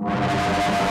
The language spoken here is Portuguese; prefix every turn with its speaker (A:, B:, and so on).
A: Música